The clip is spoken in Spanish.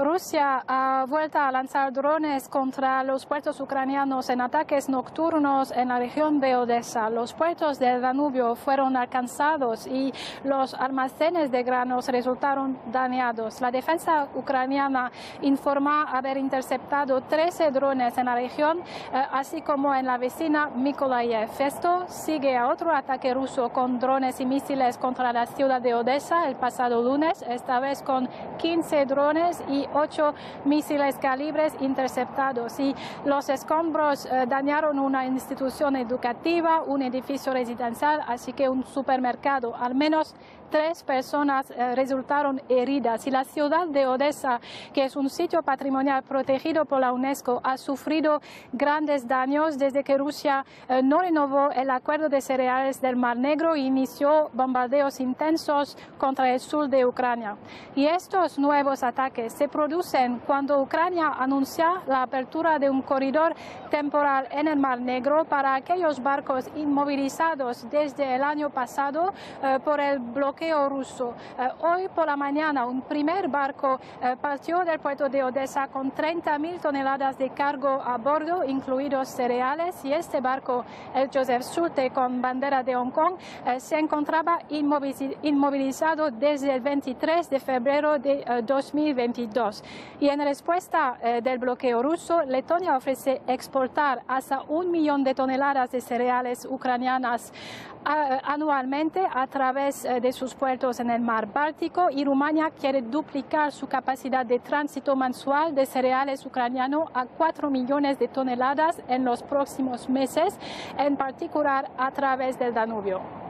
Rusia ha vuelto a lanzar drones contra los puertos ucranianos en ataques nocturnos en la región de Odessa. Los puertos del Danubio fueron alcanzados y los almacenes de granos resultaron dañados. La defensa ucraniana informa haber interceptado 13 drones en la región, eh, así como en la vecina Mykolaiv. Esto sigue a otro ataque ruso con drones y misiles contra la ciudad de Odessa el pasado lunes, esta vez con 15 drones y ocho misiles calibres interceptados y los escombros eh, dañaron una institución educativa, un edificio residencial, así que un supermercado. Al menos tres personas eh, resultaron heridas y la ciudad de Odessa, que es un sitio patrimonial protegido por la UNESCO, ha sufrido grandes daños desde que Rusia eh, no renovó el acuerdo de cereales del Mar Negro e inició bombardeos intensos contra el sur de Ucrania. Y estos nuevos ataques se producen cuando Ucrania anuncia la apertura de un corredor temporal en el Mar Negro para aquellos barcos inmovilizados desde el año pasado eh, por el bloqueo ruso. Eh, hoy por la mañana un primer barco eh, partió del puerto de Odessa con 30.000 toneladas de cargo a bordo, incluidos cereales, y este barco, el Joseph Schulte con bandera de Hong Kong, eh, se encontraba inmovilizado desde el 23 de febrero de 2022. Y en respuesta del bloqueo ruso, Letonia ofrece exportar hasta un millón de toneladas de cereales ucranianas anualmente a través de sus puertos en el mar Báltico y Rumania quiere duplicar su capacidad de tránsito mensual de cereales ucraniano a 4 millones de toneladas en los próximos meses, en particular a través del Danubio.